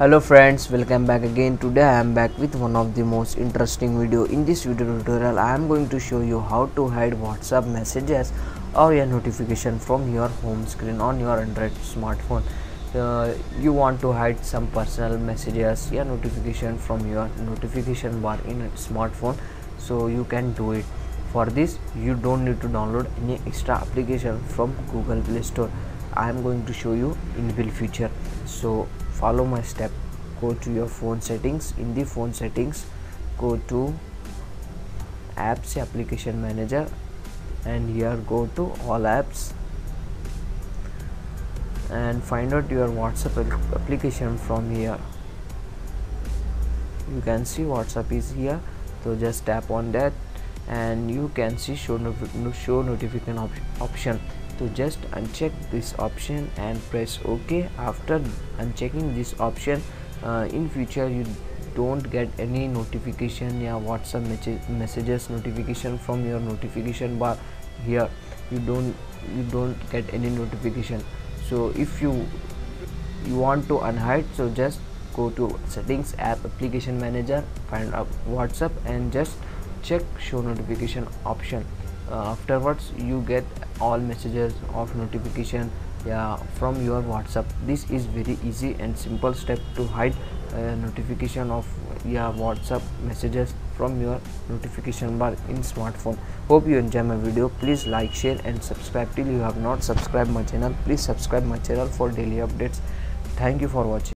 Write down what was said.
hello friends welcome back again. Today i am back with one of the most interesting video. In this video tutorial i am going to show you how to hide whatsapp messages or your notification from your home screen on your android smartphone. Uh, you want to hide some personal messages your notification from your notification bar in a smartphone so you can do it. For this you don't need to download any extra application from google play store. I am going to show you in inbuilt feature so follow my step. Go to your phone settings. In the phone settings go to apps application manager and here go to all apps and find out your whatsapp application from here. You can see whatsapp is here. So just tap on that and you can see show, no show notification op option. To just uncheck this option and press ok. After unchecking this option uh, in future you don't get any notification yeah whatsapp messages notification from your notification bar here. You don't you don't get any notification. So if you you want to unhide so just go to settings app application manager find up whatsapp and just check show notification option. Uh, afterwards you get all messages of notification yeah from your whatsapp. This is very easy and simple step to hide uh, notification of yeah whatsapp messages from your notification bar in smartphone. Hope you enjoy my video. Please like share and subscribe. Till you have not subscribed my channel please subscribe my channel for daily updates. Thank you for watching